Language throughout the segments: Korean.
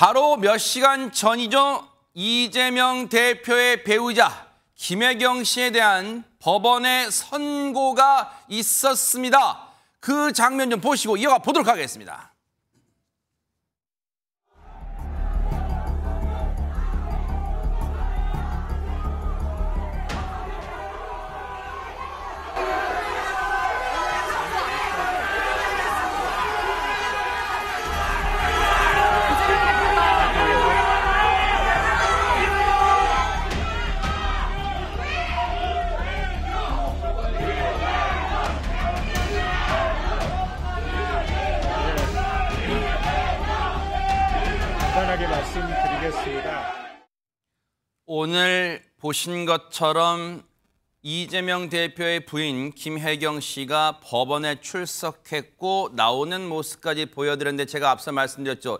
바로 몇 시간 전이죠. 이재명 대표의 배우자 김혜경 씨에 대한 법원의 선고가 있었습니다. 그 장면 좀 보시고 이어가 보도록 하겠습니다. 보신 것처럼 이재명 대표의 부인 김혜경 씨가 법원에 출석했고 나오는 모습까지 보여드렸는데 제가 앞서 말씀드렸죠.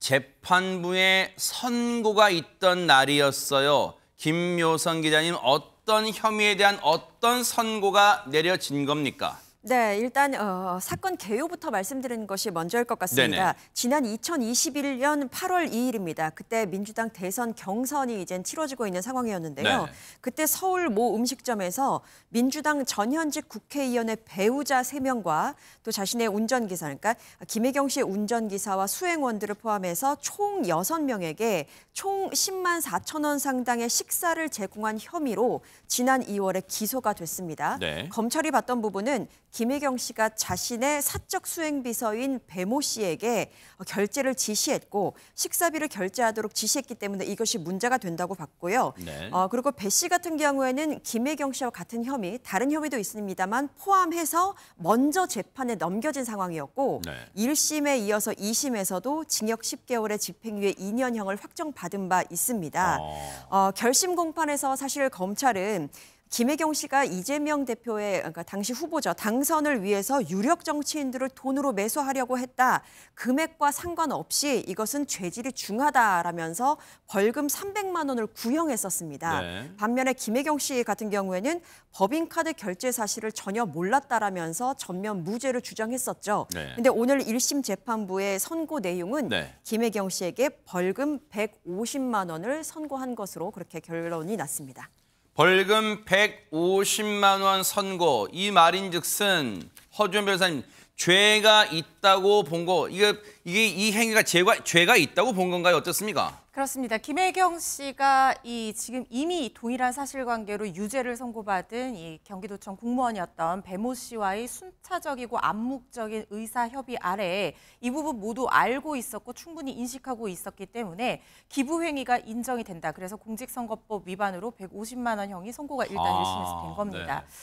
재판부에 선고가 있던 날이었어요. 김묘선 기자님 어떤 혐의에 대한 어떤 선고가 내려진 겁니까? 네, 일단 어, 사건 개요부터 말씀드리는 것이 먼저일 것 같습니다. 네네. 지난 2021년 8월 2일입니다. 그때 민주당 대선 경선이 이제 치러지고 있는 상황이었는데요. 네. 그때 서울 모 음식점에서 민주당 전현직 국회의원의 배우자 3명과 또 자신의 운전기사, 그러니까 김혜경 씨의 운전기사와 수행원들을 포함해서 총 6명에게 총 10만 4천 원 상당의 식사를 제공한 혐의로 지난 2월에 기소가 됐습니다. 네. 검찰이 봤던 부분은 김혜경 씨가 자신의 사적 수행 비서인 배모 씨에게 결제를 지시했고 식사비를 결제하도록 지시했기 때문에 이것이 문제가 된다고 봤고요. 네. 어, 그리고 배 씨 같은 경우에는 김혜경 씨와 같은 혐의, 다른 혐의도 있습니다만 포함해서 먼저 재판에 넘겨진 상황이었고 네. 1심에 이어서 2심에서도 징역 10개월의 집행유예 2년형을 확정받은 바 있습니다. 어. 어, 결심 공판에서 사실 검찰은 김혜경 씨가 이재명 대표의 그러니까 당시 후보자 당선을 위해서 유력 정치인들을 돈으로 매수하려고 했다. 금액과 상관없이 이것은 죄질이 중하다라면서 벌금 300만 원을 구형했었습니다. 네. 반면에 김혜경 씨 같은 경우에는 법인카드 결제 사실을 전혀 몰랐다라면서 전면 무죄를 주장했었죠. 네. 근데 오늘 1심 재판부의 선고 내용은 네. 김혜경 씨에게 벌금 150만 원을 선고한 것으로 그렇게 결론이 났습니다. 벌금 150만 원 선고. 이 말인즉슨 허주현 변호사님 죄가 있다고 본 거 이게 이게 이 행위가 죄가 죄가 있다고 본 건가요 어떻습니까? 그렇습니다. 김혜경 씨가 이 지금 이미 동일한 사실관계로 유죄를 선고받은 이 경기도청 공무원이었던 배모 씨와의 순차적이고 암묵적인 의사 협의 아래에 이 부분 모두 알고 있었고 충분히 인식하고 있었기 때문에 기부 행위가 인정이 된다. 그래서 공직선거법 위반으로 150만 원 형이 선고가 일단 아, 1심에서 된 겁니다. 네.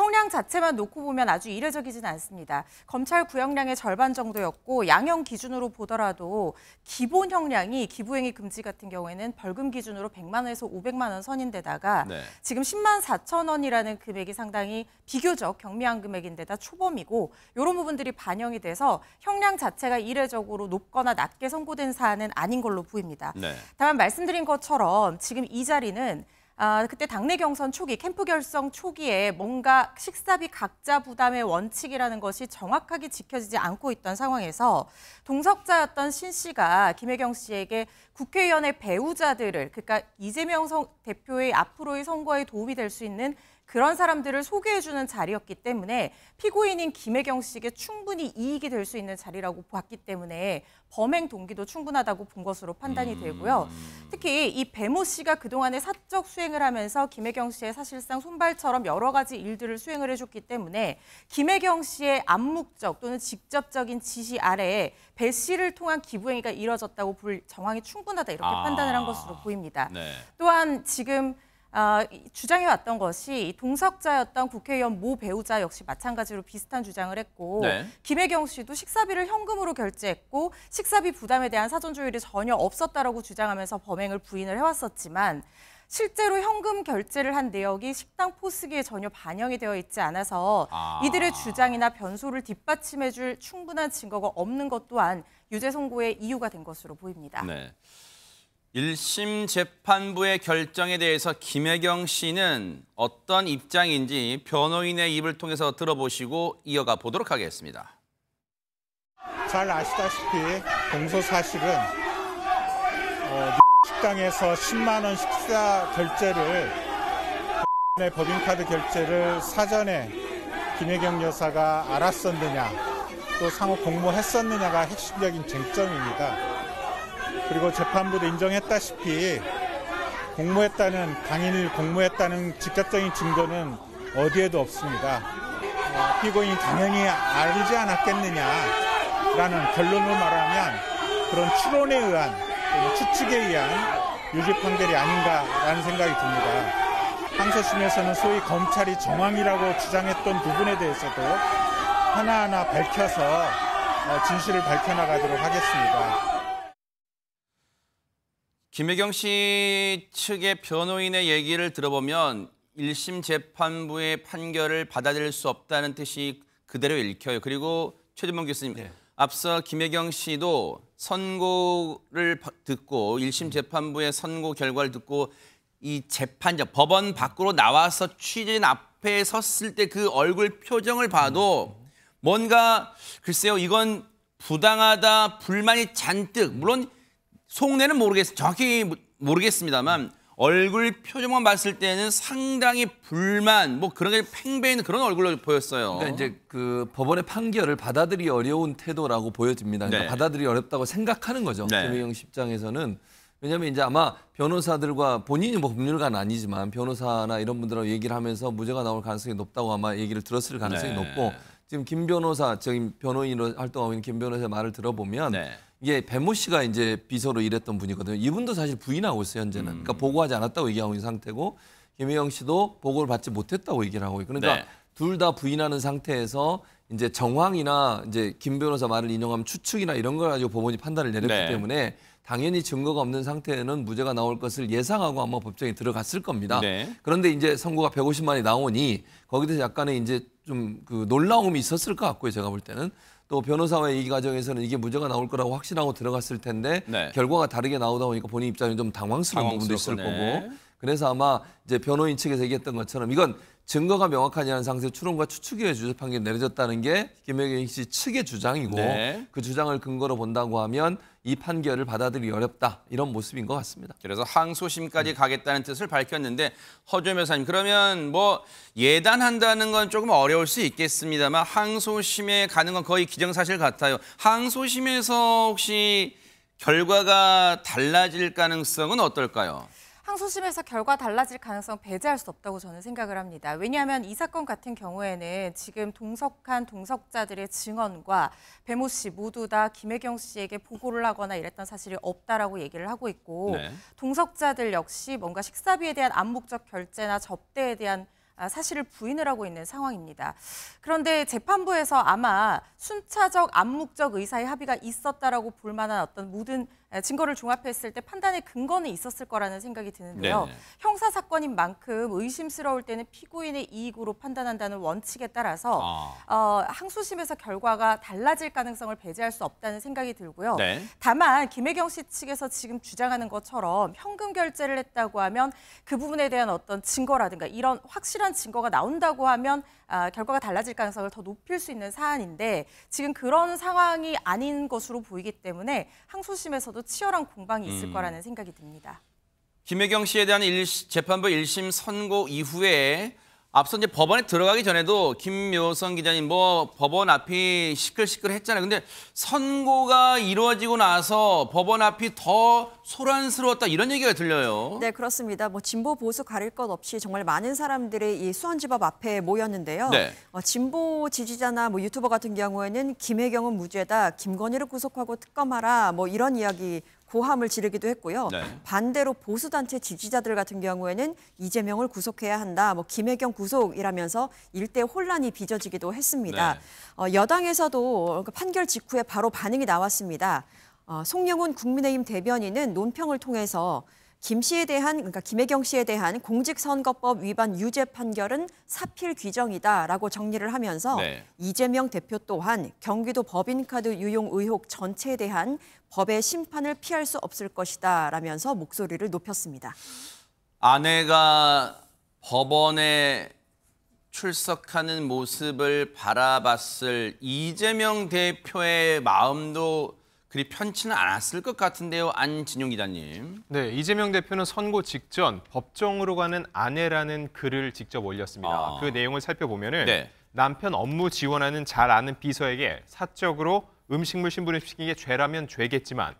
형량 자체만 놓고 보면 아주 이례적이진 않습니다. 검찰 구형량의 절반 정도였고 양형 기준으로 보더라도 기본 형량이 기부행위 금지 같은 경우에는 벌금 기준으로 100만 원에서 500만 원 선인데다가 네. 지금 10만 4천 원이라는 금액이 상당히 비교적 경미한 금액인데다 초범이고 이런 부분들이 반영이 돼서 형량 자체가 이례적으로 높거나 낮게 선고된 사안은 아닌 걸로 보입니다. 네. 다만 말씀드린 것처럼 지금 이 자리는 아, 그때 당내 경선 초기, 캠프 결성 초기에 뭔가 식사비 각자 부담의 원칙이라는 것이 정확하게 지켜지지 않고 있던 상황에서 동석자였던 신 씨가 김혜경 씨에게 국회의원의 배우자들을, 그러니까 이재명 성- 대표의 앞으로의 선거에 도움이 될 수 있는 그런 사람들을 소개해주는 자리였기 때문에 피고인인 김혜경 씨에게 충분히 이익이 될 수 있는 자리라고 봤기 때문에 범행 동기도 충분하다고 본 것으로 판단이 되고요. 특히 이 배모 씨가 그동안에 사적 수행을 하면서 김혜경 씨의 사실상 손발처럼 여러 가지 일들을 수행을 해줬기 때문에 김혜경 씨의 암묵적 또는 직접적인 지시 아래에 배 씨를 통한 기부행위가 이뤄졌다고 볼 정황이 충분하다 이렇게 아. 판단을 한 것으로 보입니다. 네. 또한 지금 아, 이 주장해왔던 것이 이 동석자였던 국회의원 모 배우자 역시 마찬가지로 비슷한 주장을 했고 네. 김혜경 씨도 식사비를 현금으로 결제했고 식사비 부담에 대한 사전 조율이 전혀 없었다라고 주장하면서 범행을 부인을 해왔었지만 실제로 현금 결제를 한 내역이 식당 포스기에 전혀 반영이 되어 있지 않아서 아. 이들의 주장이나 변소를 뒷받침해줄 충분한 증거가 없는 것 또한 유죄 선고의 이유가 된 것으로 보입니다. 네. 1심 재판부의 결정에 대해서 김혜경 씨는 어떤 입장인지 변호인의 입을 통해서 들어보시고 이어가 보도록 하겠습니다. 잘 아시다시피 공소 사실은 어, 식당에서 10만 원 식사 결제를 의 법인카드 결제를 사전에 김혜경 여사가 알았었느냐 또 상호 공모했었느냐가 핵심적인 쟁점입니다. 그리고 재판부도 인정했다시피 공모했다는 당일 공모했다는 직접적인 증거는 어디에도 없습니다. 어, 피고인이 당연히 알지 않았겠느냐라는 결론으로 말하면 그런 추론에 의한 추측에 의한 유죄 판결이 아닌가라는 생각이 듭니다. 항소심에서는 소위 검찰이 정황이라고 주장했던 부분에 대해서도 하나하나 밝혀서 어, 진실을 밝혀나가도록 하겠습니다. 김혜경 씨 측의 변호인의 얘기를 들어보면 1심 재판부의 판결을 받아들일 수 없다는 뜻이 그대로 읽혀요. 그리고 최준범 교수님, 네. 앞서 김혜경 씨도 선고를 바- 듣고 1심 재판부의 선고 결과를 듣고 이 재판장 법원 밖으로 나와서 취재진 앞에 섰을 때 그 얼굴 표정을 봐도 뭔가 글쎄요 이건 부당하다 불만이 잔뜩 물론 속내는 모르겠 정확히 모- 모르겠습니다만 얼굴 표정만 봤을 때는 상당히 불만 뭐 그런 게 있는 그런 얼굴로 보였어요. 그러니까 이제 그 법원의 판결을 받아들이기 어려운 태도라고 보여집니다. 그러니까 네. 받아들이기 어렵다고 생각하는 거죠. 네. 김혜경 씨 입장에서는 왜냐하면 이제 아마 변호사들과 본인이 뭐 법률가는 아니지만 변호사나 이런 분들하고 얘기를 하면서 무죄가 나올 가능성이 높다고 아마 얘기를 들었을 가능성이 네. 높고 지금 김 변호사 저기 변호인으로 활동하고 있는 김 변호사의 말을 들어보면 네. 이게 배모 씨가 이제 비서로 일했던 분이거든요. 이분도 사실 부인하고 있어요 현재는. 음. 그러니까 보고하지 않았다고 얘기하고 있는 상태고 김혜영 씨도 보고를 받지 못했다고 얘기를 하고 있고 그러니까 네. 둘다 부인하는 상태에서 이제 정황이나 이제 김 변호사 말을 인용하면 추측이나 이런 걸 가지고 법원이 판단을 내렸기 네. 때문에 당연히 증거가 없는 상태에는 무죄가 나올 것을 예상하고 아마 법정에 들어갔을 겁니다. 네. 그런데 이제 선고가 150만이 나오니 거기에 대해서 약간의 이제 좀 그 놀라움이 있었을 것 같고요. 제가 볼 때는 또 변호사와의 얘기 과정에서는 이게 무죄가 나올 거라고 확신하고 들어갔을 텐데 네. 결과가 다르게 나오다 보니까 본인 입장에 좀 당황스러운 부분도 있을 네. 거고 그래서 아마 이제 변호인 측에서 얘기했던 것처럼 이건 증거가 않은 상태에서 추론과 추측에 의해 주재 판결이 내려졌다는 게 김혜경 씨 측의 주장이고 네. 그 주장을 근거로 본다고 하면 이 판결을 받아들이기 어렵다 이런 모습인 것 같습니다. 그래서 항소심까지 가겠다는 뜻을 밝혔는데 허조 변호사님 그러면 뭐 예단한다는 건 조금 어려울 수 있겠습니다만 항소심에 가는 건 거의 기정사실 같아요. 항소심에서 혹시 결과가 달라질 가능성은 어떨까요? 항소심에서 결과 달라질 가능성 배제할 수 없다고 저는 생각을 합니다. 왜냐하면 이 사건 같은 경우에는 지금 동석한 동석자들의 증언과 배모 씨 모두 다 김혜경 씨에게 보고를 하거나 이랬던 사실이 없다라고 얘기를 하고 있고 네. 동석자들 역시 뭔가 식사비에 대한 암묵적 결제나 접대에 대한 아, 사실을 부인을 하고 있는 상황입니다. 그런데 재판부에서 아마 순차적 암묵적 의사의 합의가 있었다라고 볼 만한 어떤 모든 에, 증거를 종합했을 때 판단의 근거는 있었을 거라는 생각이 드는데요. 네네. 형사 사건인 만큼 의심스러울 때는 피고인의 이익으로 판단한다는 원칙에 따라서 아. 어, 항소심에서 결과가 달라질 가능성을 배제할 수 없다는 생각이 들고요. 네. 다만 김혜경 씨 측에서 지금 주장하는 것처럼 현금 결제를 했다고 하면 그 부분에 대한 어떤 증거라든가 이런 확실한 증거가 나온다고 하면 아, 결과가 달라질 가능성을 더 높일 수 있는 사안인데 지금 그런 상황이 아닌 것으로 보이기 때문에 항소심에서도 치열한 공방이 있을 음. 거라는 생각이 듭니다. 김혜경 씨에 대한 일 재판부 1심 선고 이후에 앞서 이제 법원에 들어가기 전에도 김묘성 기자님 뭐 법원 앞이 시끌시끌 했잖아요. 근데 선고가 이루어지고 나서 법원 앞이 더 소란스러웠다 이런 얘기가 들려요. 네, 그렇습니다. 뭐 진보 보수 가릴 것 없이 정말 많은 사람들이 이 수원지법 앞에 모였는데요. 네. 어, 진보 지지자나 뭐 유튜버 같은 경우에는 김혜경은 무죄다, 김건희를 구속하고 특검하라, 뭐 이런 이야기 고함을 지르기도 했고요. 네. 반대로 보수 단체 지지자들 같은 경우에는 이재명을 구속해야 한다, 뭐 김혜경 구속이라면서 일대 혼란이 빚어지기도 했습니다. 네. 어, 여당에서도 그 판결 직후에 바로 반응이 나왔습니다. 어, 송영훈 국민의힘 대변인은 논평을 통해서 김 씨에 대한 그러니까 김혜경 씨에 대한 공직선거법 위반 유죄 판결은 사필 규정이다라고 정리를 하면서 네. 이재명 대표 또한 경기도 법인카드 유용 의혹 전체에 대한 법의 심판을 피할 수 없을 것이다라면서 목소리를 높였습니다. 아내가 법원에 출석하는 모습을 바라봤을 이재명 대표의 마음도 그리 편치는 않았을 것 같은데요, 안진용 기자님. 네, 이재명 대표는 선고 직전 법정으로 가는 아내라는 글을 직접 올렸습니다. 아. 그 내용을 살펴보면은 네. 남편 업무 지원하는 잘 아는 비서에게 사적으로 음식물 신분을 시킨 게 죄라면 죄겠지만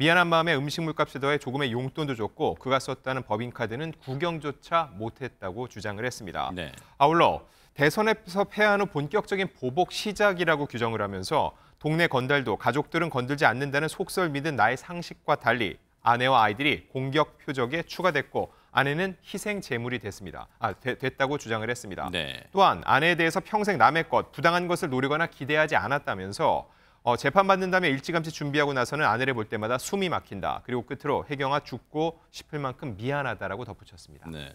미안한 마음에 음식물 값에 더해 조금의 용돈도 줬고 그가 썼다는 법인카드는 구경조차 못했다고 주장을 했습니다. 네. 아울러 대선에서 패한 후 본격적인 보복 시작이라고 규정을 하면서 동네 건달도 가족들은 건들지 않는다는 속설 믿은 나의 상식과 달리 아내와 아이들이 공격 표적에 추가됐고 아내는 희생 제물이 됐습니다. 아, 되- 됐다고 주장을 했습니다. 네. 또한 아내에 대해서 평생 남의 것, 부당한 것을 노리거나 기대하지 않았다면서 어, 재판받는다며 일찌감치 준비하고 나서는 아내를 볼 때마다 숨이 막힌다. 그리고 끝으로 혜경아 죽고 싶을 만큼 미안하다라고 덧붙였습니다. 네.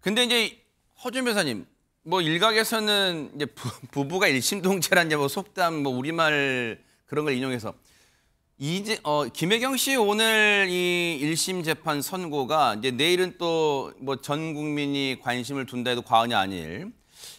근데 이제 허준 변사님, 뭐 일각에서는 이제 부, 부부가 일심동체란 이제 뭐 속담 뭐 우리말 그런 걸 인용해서 이제 어 김혜경 씨 오늘 이 1심 재판 선고가 이제 내일은 또 뭐 전 국민이 관심을 둔다 해도 과언이 아닐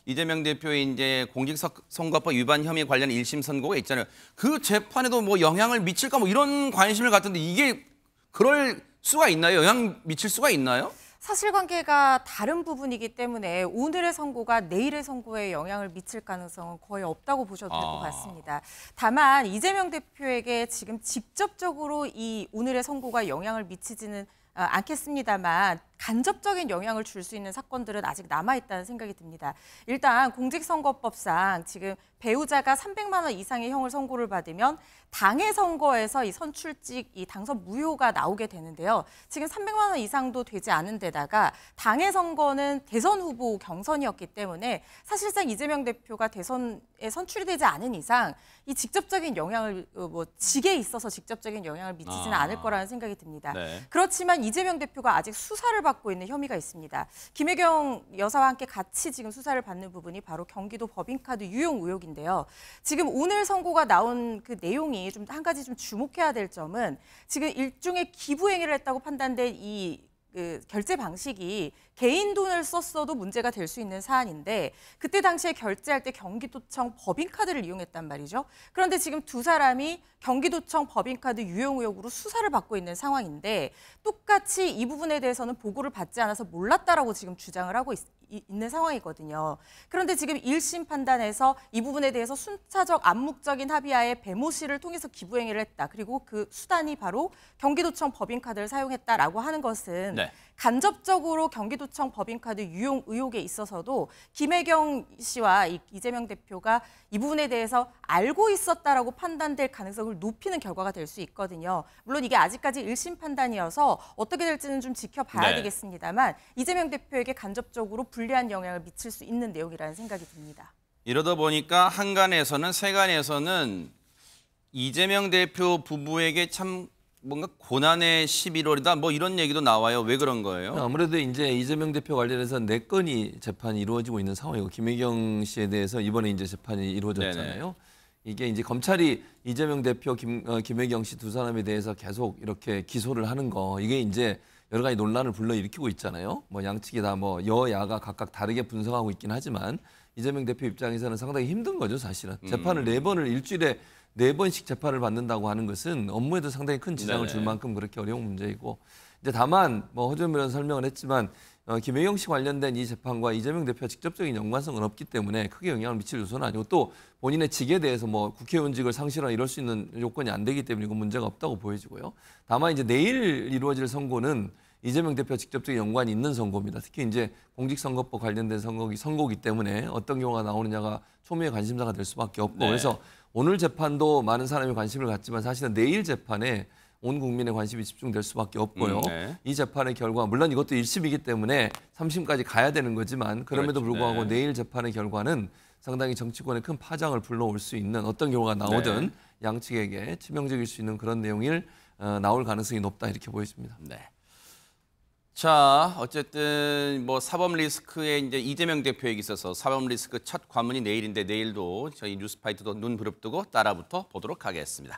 이재명 대표의 이제 공직선거법 위반 혐의 관련 1심 선고가 있잖아요. 그 재판에도 뭐 영향을 미칠까 뭐 이런 관심을 갖던데 이게 그럴 수가 있나요? 영향 미칠 수가 있나요? 사실관계가 다른 부분이기 때문에 오늘의 선고가 내일의 선고에 영향을 미칠 가능성은 거의 없다고 보셔도 될것 아. 같습니다. 다만 이재명 대표에게 지금 직접적으로 이 오늘의 선고가 영향을 미치지는 어, 않겠습니다만 간접적인 영향을 줄 수 있는 사건들은 아직 남아 있다는 생각이 듭니다. 일단 공직선거법상 지금 배우자가 300만 원 이상의 형을 선고를 받으면 당해 선거에서 이 선출직 이 당선 무효가 나오게 되는데요. 지금 300만 원 이상도 되지 않은 데다가 당해 선거는 대선 후보 경선이었기 때문에 사실상 이재명 대표가 대선에 선출이 되지 않은 이상 이 직접적인 영향을 어, 뭐 직에 있어서 직접적인 영향을 미치지는 아. 않을 거라는 생각이 듭니다. 네. 그렇지만 이재명 대표가 아직 수사를 받고 있는 혐의가 있습니다. 김혜경 여사와 함께 같이 지금 수사를 받는 부분이 바로 경기도 법인카드 유용 의혹인데요. 지금 오늘 선고가 나온 그 내용이 좀 한 가지 좀 주목해야 될 점은 지금 일종의 기부 행위를 했다고 판단된 이 그 결제 방식이 개인 돈을 썼어도 문제가 될 수 있는 사안인데 그때 당시에 결제할 때 경기도청 법인카드를 이용했단 말이죠. 그런데 지금 두 사람이 경기도청 법인카드 유용 의혹으로 수사를 받고 있는 상황인데 똑같이 이 부분에 대해서는 보고를 받지 않아서 몰랐다라고 지금 주장을 하고 있, 이- 있는 상황이거든요. 그런데 지금 1심 판단에서 이 부분에 대해서 순차적 암묵적인 합의하에 배모 씨를 통해서 기부 행위를 했다. 그리고 그 수단이 바로 경기도청 법인카드를 사용했다라고 하는 것은 네. 간접적으로 경기도청 법인카드 유용 의혹에 있어서도 김혜경 씨와 이- 이재명 대표가 이 부분에 대해서 알고 있었다라고 판단될 가능성을 높이는 결과가 될 수 있거든요. 물론 이게 아직까지 1심 판단이어서 어떻게 될지는 좀 지켜봐야 네. 되겠습니다만 이재명 대표에게 간접적으로 불리한 영향을 미칠 수 있는 내용이라는 생각이 듭니다. 이러다 보니까 한간에서는 세간에서는 이재명 대표 부부에게 참 뭔가 고난의 11월이다 뭐 이런 얘기도 나와요. 왜 그런 거예요? 아무래도 이제 이재명 대표 관련해서 네 건이 재판이 이루어지고 있는 상황이고 김혜경 씨에 대해서 이번에 이제 재판이 이루어졌잖아요. 이게 이제 검찰이 이재명 대표 김 어, 김혜경 씨 두 사람에 대해서 계속 이렇게 기소를 하는 거 이게 이제 여러 가지 논란을 불러일으키고 있잖아요. 뭐 양측이 다 뭐 여야가 각각 다르게 분석하고 있긴 하지만 이재명 대표 입장에서는 상당히 힘든 거죠, 사실은. 재판을 네 번을 일주일에 네 번씩 재판을 받는다고 하는 것은 업무에도 상당히 큰 지장을 줄 네네. 만큼 그렇게 어려운 문제이고 이제 다만 뭐 허준 변호사 설명을 했지만 어, 김혜경 씨 관련된 이 재판과 이재명 대표 직접적인 연관성은 없기 때문에 크게 영향을 미칠 요소는 아니고 또 본인의 직에 대해서 뭐 국회의원직을 상실하나 이럴 수 있는 요건이 안 되기 때문에 이건 문제가 없다고 보여지고요. 다만 이제 내일 이루어질 선고는 이재명 대표 직접적인 연관이 있는 선고입니다. 특히 이제 공직선거법 관련된 선거기 선고기 때문에 어떤 경우가 나오느냐가 초미의 관심사가 될 수밖에 없고 네. 그래서 오늘 재판도 많은 사람이 관심을 갖지만 사실은 내일 재판에 온 국민의 관심이 집중될 수밖에 없고요. 음, 네. 이 재판의 결과 물론 이것도 1심이기 때문에 3심까지 가야 되는 거지만 그럼에도 그렇죠. 불구하고 네. 내일 재판의 결과는 상당히 정치권에 큰 파장을 불러올 수 있는 어떤 경우가 나오든 네. 양측에게 치명적일 수 있는 그런 내용일 어, 나올 가능성이 높다 이렇게 보여집니다. 네. 자, 어쨌든 뭐 사법 리스크에 이제 이재명 대표에게 있어서 사법 리스크 첫 관문이 내일인데 내일도 저희 뉴스파이트도 눈 부릅뜨고 따라붙어 보도록 하겠습니다.